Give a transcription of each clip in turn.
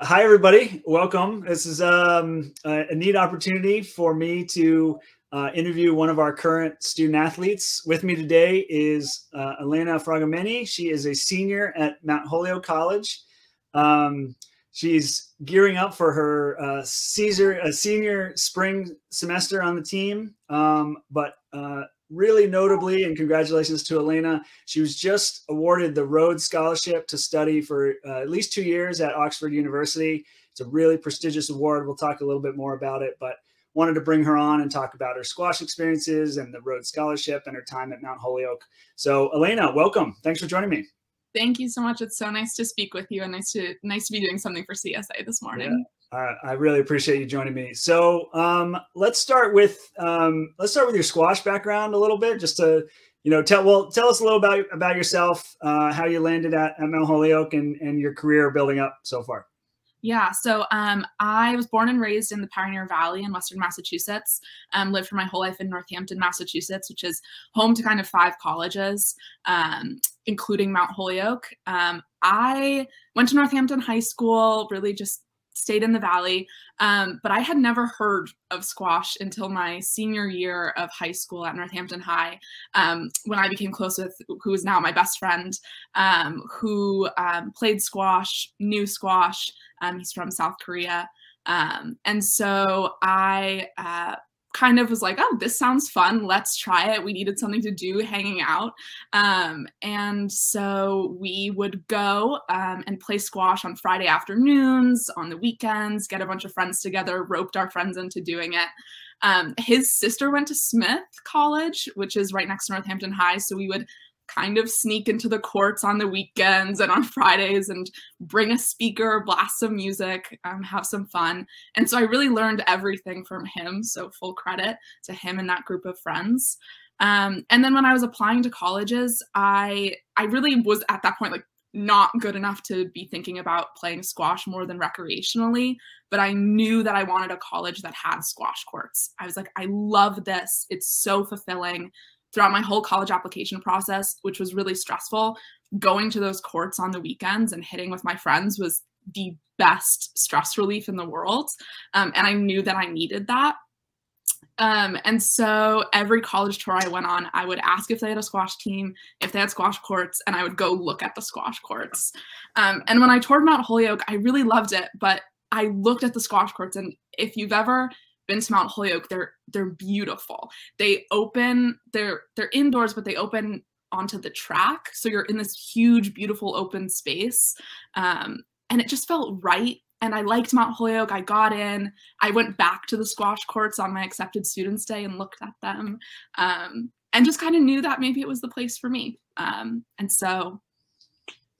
Hi, everybody. Welcome. This is um, a, neat opportunity for me to uh, interview one of our current student athletes. With me today is uh, Elena Frogameni. She is a senior at Mount Holyoke College. Um, she's gearing up for her uh, Caesar, a senior spring semester on the team, um, but uh, really notably, and congratulations to Elena, she was just awarded the Rhodes Scholarship to study for uh, at least two years at Oxford University. It's a really prestigious award. We'll talk a little bit more about it, but wanted to bring her on and talk about her squash experiences and the Rhodes Scholarship and her time at Mount Holyoke. So, Elena, welcome. Thanks for joining me. Thank you so much. It's so nice to speak with you and nice to nice to be doing something for CSA this morning. Yeah. I really appreciate you joining me. So um, let's start with um, let's start with your squash background a little bit, just to you know tell well tell us a little about about yourself, uh, how you landed at, at Mount Holyoke, and and your career building up so far. Yeah, so um, I was born and raised in the Pioneer Valley in Western Massachusetts. Um, lived for my whole life in Northampton, Massachusetts, which is home to kind of five colleges, um, including Mount Holyoke. Um, I went to Northampton High School, really just stayed in the valley um, but i had never heard of squash until my senior year of high school at northampton high um, when i became close with who is now my best friend um, who um, played squash knew squash um, he's from south korea um, and so i uh, kind of was like, oh, this sounds fun. Let's try it. We needed something to do hanging out. Um, and so we would go um, and play squash on Friday afternoons, on the weekends, get a bunch of friends together, roped our friends into doing it. Um, his sister went to Smith College, which is right next to Northampton High. So we would kind of sneak into the courts on the weekends and on Fridays and bring a speaker, blast some music, um, have some fun. And so I really learned everything from him. So full credit to him and that group of friends. Um, and then when I was applying to colleges, I I really was at that point like not good enough to be thinking about playing squash more than recreationally, but I knew that I wanted a college that had squash courts. I was like, I love this. It's so fulfilling throughout my whole college application process, which was really stressful, going to those courts on the weekends and hitting with my friends was the best stress relief in the world. Um, and I knew that I needed that. Um, and so every college tour I went on, I would ask if they had a squash team, if they had squash courts, and I would go look at the squash courts. Um, and when I toured Mount Holyoke, I really loved it, but I looked at the squash courts, and if you've ever been to Mount Holyoke, they're they're beautiful. They open, they're they're indoors, but they open onto the track. So you're in this huge, beautiful open space. Um, and it just felt right. And I liked Mount Holyoke. I got in. I went back to the squash courts on my accepted students day and looked at them. Um, and just kind of knew that maybe it was the place for me. Um, and so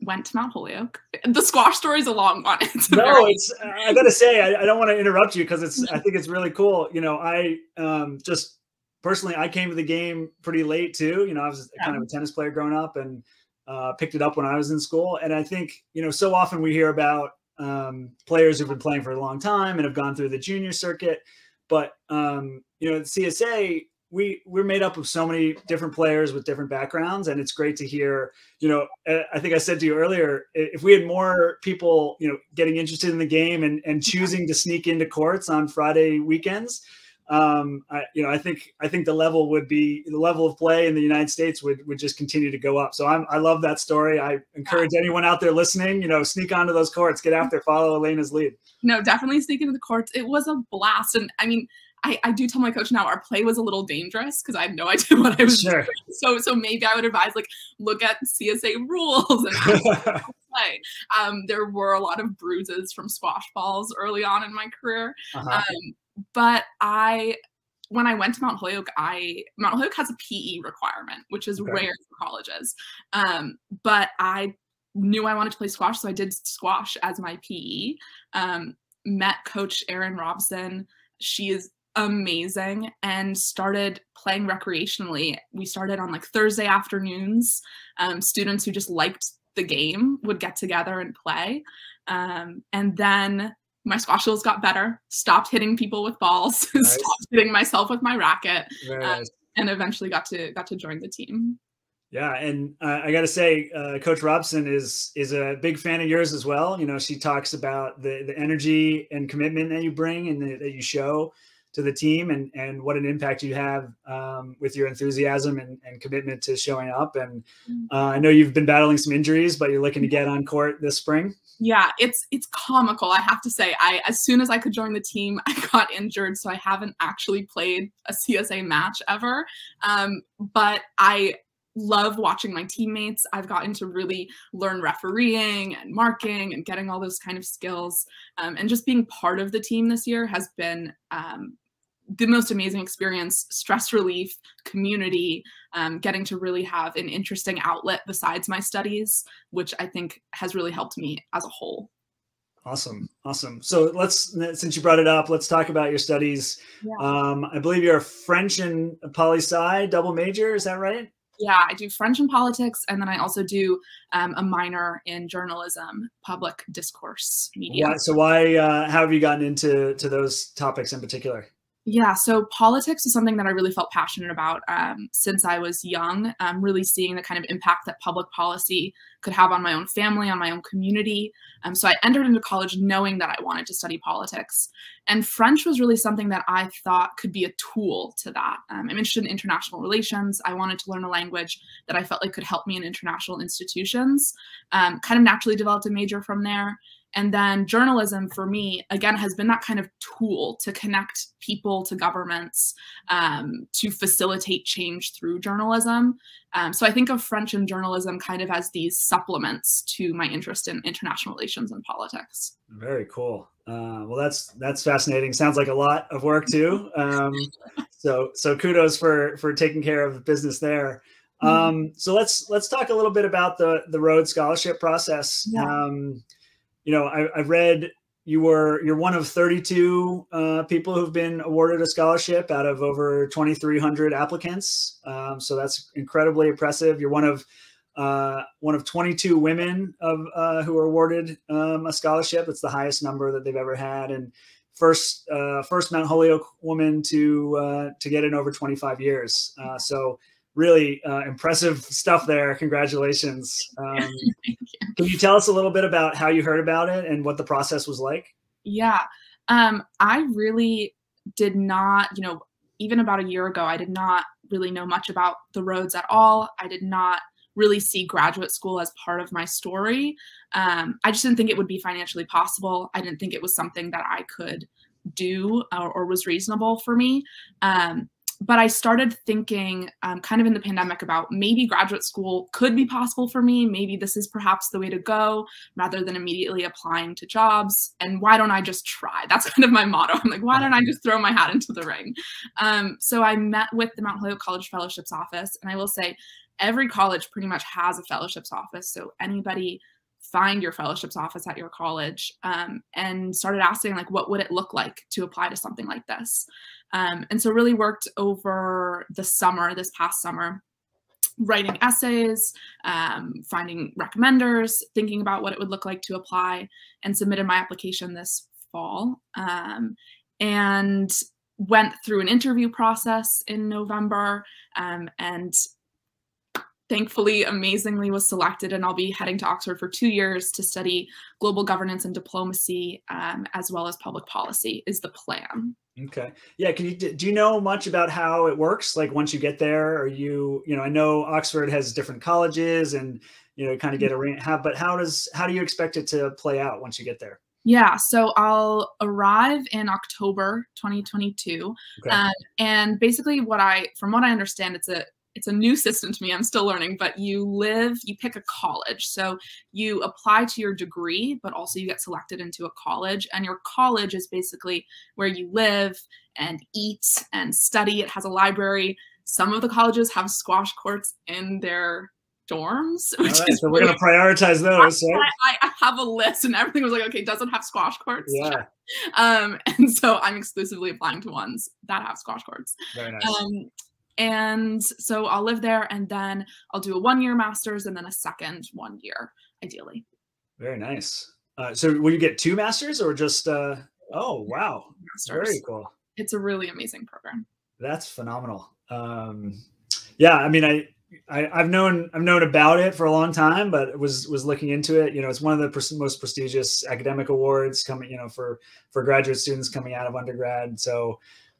went to Mount Holyoke. The squash story is a long one. It's no, very- it's. I gotta say, I, I don't want to interrupt you because it's. I think it's really cool. You know, I um, just personally, I came to the game pretty late too. You know, I was yeah. kind of a tennis player growing up and uh, picked it up when I was in school. And I think you know, so often we hear about um, players who've been playing for a long time and have gone through the junior circuit, but um, you know, CSA we we're made up of so many different players with different backgrounds and it's great to hear you know i think i said to you earlier if we had more people you know getting interested in the game and and choosing to sneak into courts on friday weekends um I, you know i think i think the level would be the level of play in the united states would would just continue to go up. So i'm i love that story. I encourage anyone out there listening you know sneak onto those courts get out there follow elena's lead. No definitely sneak into the courts. It was a blast. And i mean I, I do tell my coach now our play was a little dangerous because I had no idea what I was sure. doing. So so maybe I would advise like look at CSA rules and play. Um, there were a lot of bruises from squash balls early on in my career, uh-huh. um, but I when I went to Mount Holyoke, I Mount Holyoke has a PE requirement, which is okay. rare for colleges. Um, but I knew I wanted to play squash, so I did squash as my PE. Um, met Coach Erin Robson. She is amazing and started playing recreationally. We started on like Thursday afternoons. Um, students who just liked the game would get together and play. Um, and then my squash skills got better, stopped hitting people with balls, nice. stopped hitting myself with my racket, um, nice. and eventually got to got to join the team. Yeah, and uh, I got to say, uh, Coach Robson is is a big fan of yours as well. You know, she talks about the the energy and commitment that you bring and the, that you show to the team, and and what an impact you have um, with your enthusiasm and, and commitment to showing up. And mm. uh, I know you've been battling some injuries, but you're looking to get on court this spring. Yeah, it's it's comical. I have to say, I as soon as I could join the team, I got injured, so I haven't actually played a CSA match ever. Um, but I love watching my teammates. I've gotten to really learn refereeing and marking and getting all those kind of skills. Um, and just being part of the team this year has been um, the most amazing experience stress relief, community, um, getting to really have an interesting outlet besides my studies, which I think has really helped me as a whole. Awesome. Awesome. So let's, since you brought it up, let's talk about your studies. Yeah. Um, I believe you're a French and poli sci double major. Is that right? Yeah, I do French and politics, and then I also do um, a minor in journalism, public discourse, media. Yeah. So why? Uh, how have you gotten into to those topics in particular? Yeah, so politics is something that I really felt passionate about um, since I was young, um, really seeing the kind of impact that public policy could have on my own family, on my own community. Um, so I entered into college knowing that I wanted to study politics. And French was really something that I thought could be a tool to that. Um, I'm interested in international relations. I wanted to learn a language that I felt like could help me in international institutions. Um, kind of naturally developed a major from there. And then journalism for me, again, has been that kind of tool to connect people to governments, um, to facilitate change through journalism. Um, so I think of French and journalism kind of as these supplements to my interest in international relations and politics. Very cool. Uh, well, that's that's fascinating. Sounds like a lot of work too. Um, so so kudos for for taking care of business there. Mm-hmm. Um, so let's let's talk a little bit about the the Rhodes Scholarship process. Yeah. Um, you know, I, I read you were you're one of 32 uh, people who've been awarded a scholarship out of over 2,300 applicants. Um, so that's incredibly impressive. You're one of uh, one of 22 women of uh, who were awarded um, a scholarship. It's the highest number that they've ever had, and first uh, first Mount Holyoke woman to uh, to get in over 25 years. Uh, so really uh, impressive stuff there. Congratulations. Um, you. Can you tell us a little bit about how you heard about it and what the process was like? Yeah, um, I really did not, you know, even about a year ago, I did not really know much about the Rhodes at all. I did not really see graduate school as part of my story. Um, I just didn't think it would be financially possible. I didn't think it was something that I could do or, or was reasonable for me. Um, but I started thinking um, kind of in the pandemic about maybe graduate school could be possible for me. Maybe this is perhaps the way to go rather than immediately applying to jobs. And why don't I just try? That's kind of my motto. I'm like, why don't I just throw my hat into the ring? Um, so I met with the Mount Holyoke College Fellowships Office. And I will say, every college pretty much has a fellowships office. So anybody find your fellowships office at your college um, and started asking like what would it look like to apply to something like this? Um, and so really worked over the summer this past summer writing essays um, finding recommenders thinking about what it would look like to apply and submitted my application this fall um, and went through an interview process in november um, and thankfully, amazingly, was selected, and I'll be heading to Oxford for two years to study global governance and diplomacy, um, as well as public policy. Is the plan. Okay. Yeah. Can you do you know much about how it works? Like once you get there, are you you know I know Oxford has different colleges and you know kind of get a how but how does how do you expect it to play out once you get there? Yeah, so I'll arrive in October 2022, okay. um, and basically, what I, from what I understand, it's a it's a new system to me. I'm still learning, but you live, you pick a college. So you apply to your degree, but also you get selected into a college. And your college is basically where you live and eat and study. It has a library. Some of the colleges have squash courts in their dorms. Right, so we're going to prioritize those. Right? I, I, have a list, and everything was like, okay, doesn't have squash courts. Yeah. Um, and so I'm exclusively applying to ones that have squash courts. Very nice. Um, and so I'll live there and then I'll do a one year master's and then a second one year, ideally. Very nice. Uh, so will you get two masters or just, uh, oh, wow. Masters. Very cool. It's a really amazing program. That's phenomenal. Um, yeah, I mean, I, I, have known I've known about it for a long time, but was was looking into it. You know, it's one of the pres- most prestigious academic awards coming. You know, for for graduate students coming out of undergrad. So,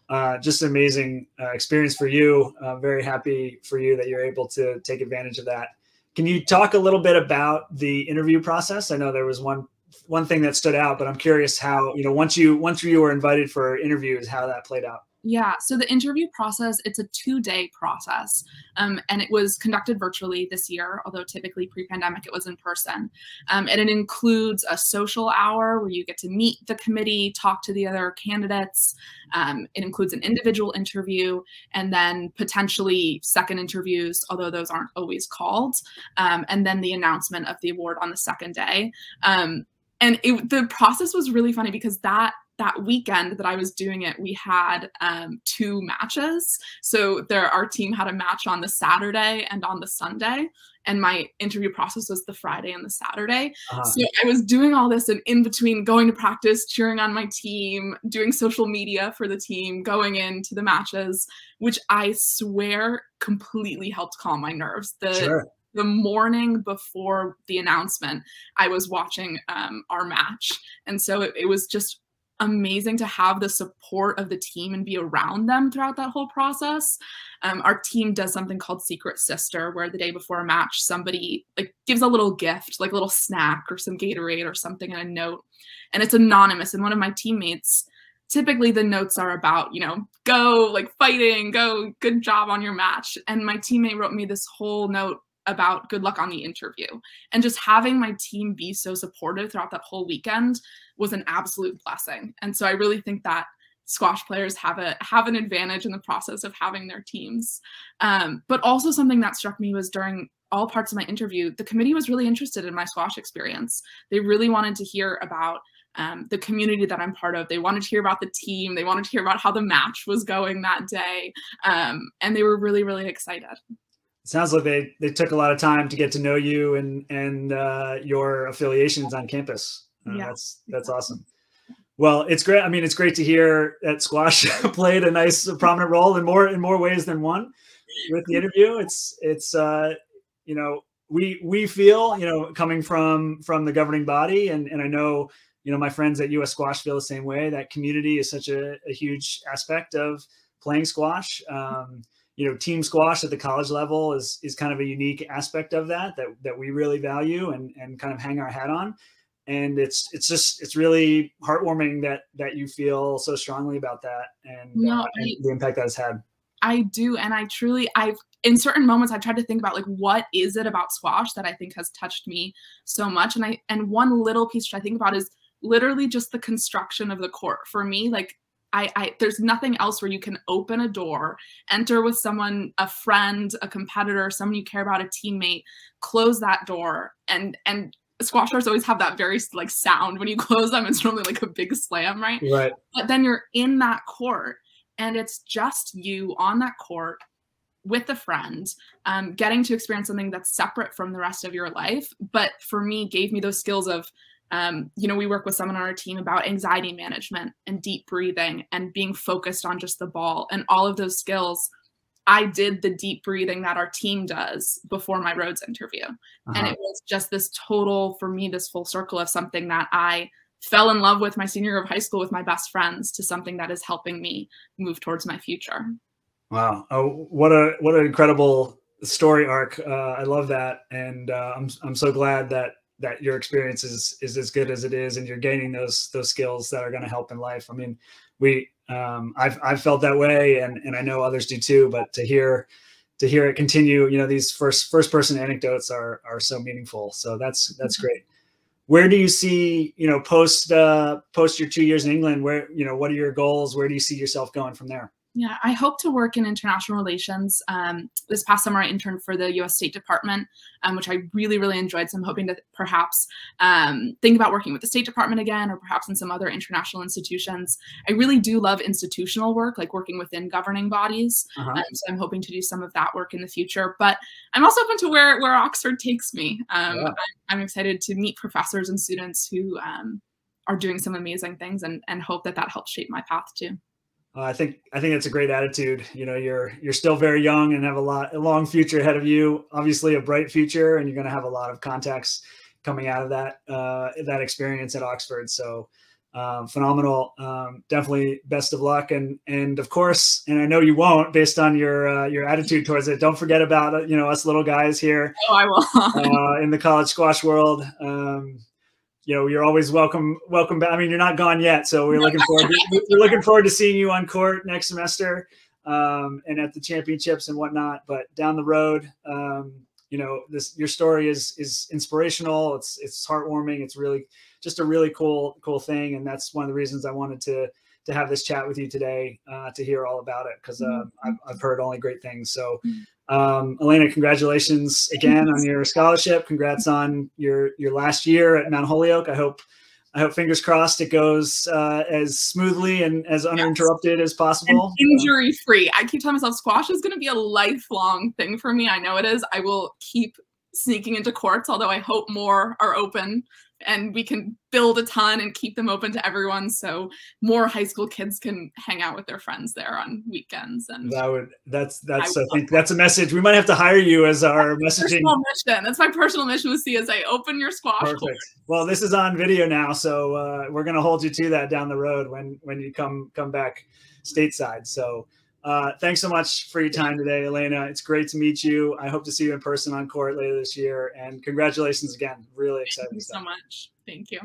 uh, just an amazing uh, experience for you. Uh, very happy for you that you're able to take advantage of that. Can you talk a little bit about the interview process? I know there was one one thing that stood out, but I'm curious how you know once you once you were invited for interviews, how that played out. Yeah, so the interview process, it's a two-day process. Um, and it was conducted virtually this year, although typically pre-pandemic it was in person. Um, and it includes a social hour where you get to meet the committee, talk to the other candidates. Um, it includes an individual interview and then potentially second interviews, although those aren't always called. Um, and then the announcement of the award on the second day. Um, and it, the process was really funny because that that weekend that I was doing it, we had um, two matches. So there, our team had a match on the Saturday and on the Sunday, and my interview process was the Friday and the Saturday. Uh-huh. So I was doing all this, and in between going to practice, cheering on my team, doing social media for the team, going into the matches, which I swear completely helped calm my nerves. The sure the morning before the announcement, I was watching um, our match. And so it, it, was just amazing to have the support of the team and be around them throughout that whole process. Um, our team does something called Secret Sister, where the day before a match, somebody like gives a little gift, like a little snack or some Gatorade or something, and a note, and it's anonymous. And one of my teammates, typically the notes are about, you know, go like fighting, go, good job on your match. And my teammate wrote me this whole note about good luck on the interview. And just having my team be so supportive throughout that whole weekend was an absolute blessing. And so I really think that squash players have a have an advantage in the process of having their teams. Um, but also something that struck me was during all parts of my interview, the committee was really interested in my squash experience. They really wanted to hear about um, the community that I'm part of. They wanted to hear about the team. They wanted to hear about how the match was going that day. Um, and they were really, really excited sounds like they they took a lot of time to get to know you and and uh, your affiliations on campus. Uh, yeah. That's that's awesome. Well, it's great. I mean, it's great to hear that squash played a nice, prominent role in more in more ways than one with the interview. It's it's uh, you know we we feel you know coming from from the governing body and and I know you know my friends at US Squash feel the same way. That community is such a, a huge aspect of playing squash. Um, you know, team squash at the college level is is kind of a unique aspect of that that that we really value and and kind of hang our hat on. And it's it's just it's really heartwarming that that you feel so strongly about that and, no, uh, and I, the impact that has had. I do, and I truly I've in certain moments I've tried to think about like what is it about squash that I think has touched me so much, and I and one little piece which I think about is literally just the construction of the court for me like I, I there's nothing else where you can open a door, enter with someone, a friend, a competitor, someone you care about, a teammate, close that door, and and squash doors always have that very like sound when you close them. It's normally like a big slam, right? Right. But then you're in that court, and it's just you on that court with a friend, um, getting to experience something that's separate from the rest of your life. But for me, gave me those skills of um, you know, we work with someone on our team about anxiety management and deep breathing and being focused on just the ball and all of those skills. I did the deep breathing that our team does before my Rhodes interview. Uh-huh. And it was just this total, for me, this full circle of something that I fell in love with my senior year of high school with my best friends to something that is helping me move towards my future. Wow. Oh, what a, what an incredible story arc. Uh, I love that. And uh, I'm, I'm so glad that that your experience is is as good as it is and you're gaining those those skills that are going to help in life i mean we um, I've, I've felt that way and, and I know others do too, but to hear, to hear it continue, you know, these first, first person anecdotes are, are so meaningful. So that's, that's mm-hmm. great. Where do you see, you know, post, uh, post your two years in England, where, you know, what are your goals? Where do you see yourself going from there? Yeah, I hope to work in international relations. Um, this past summer, I interned for the U.S. State Department, um, which I really, really enjoyed. So I'm hoping to perhaps um, think about working with the State Department again, or perhaps in some other international institutions. I really do love institutional work, like working within governing bodies. Uh-huh. Um, so I'm hoping to do some of that work in the future. But I'm also open to where where Oxford takes me. Um, yeah. I'm excited to meet professors and students who um, are doing some amazing things, and and hope that that helps shape my path too. Uh, I think I think it's a great attitude. You know, you're you're still very young and have a lot a long future ahead of you. Obviously, a bright future, and you're going to have a lot of contacts coming out of that uh, that experience at Oxford. So um, phenomenal. Um, definitely best of luck, and and of course, and I know you won't, based on your uh, your attitude towards it. Don't forget about uh, you know us little guys here. Oh, I will. uh, in the college squash world. Um, you know, you're always welcome. Welcome back. I mean, you're not gone yet, so we're looking forward. To, we're looking forward to seeing you on court next semester um, and at the championships and whatnot. But down the road, um, you know, this your story is is inspirational. It's it's heartwarming. It's really just a really cool cool thing, and that's one of the reasons I wanted to to have this chat with you today uh, to hear all about it because uh, mm-hmm. I've, I've heard only great things. So. Um, Elena, congratulations again on your scholarship. Congrats on your your last year at Mount Holyoke. I hope I hope fingers crossed it goes uh, as smoothly and as uninterrupted yes. as possible. injury free. I keep telling myself squash is going to be a lifelong thing for me. I know it is. I will keep sneaking into courts, although I hope more are open and we can build a ton and keep them open to everyone so more high school kids can hang out with their friends there on weekends and that would that's that's I, I that's a message we might have to hire you as our messaging mission that's my personal mission with CSA open your squash Perfect. Court. well this is on video now so uh, we're going to hold you to that down the road when when you come come back stateside so uh, thanks so much for your time today, Elena. It's great to meet you. I hope to see you in person on court later this year. And congratulations again. Really exciting. Thank you stuff. so much. Thank you.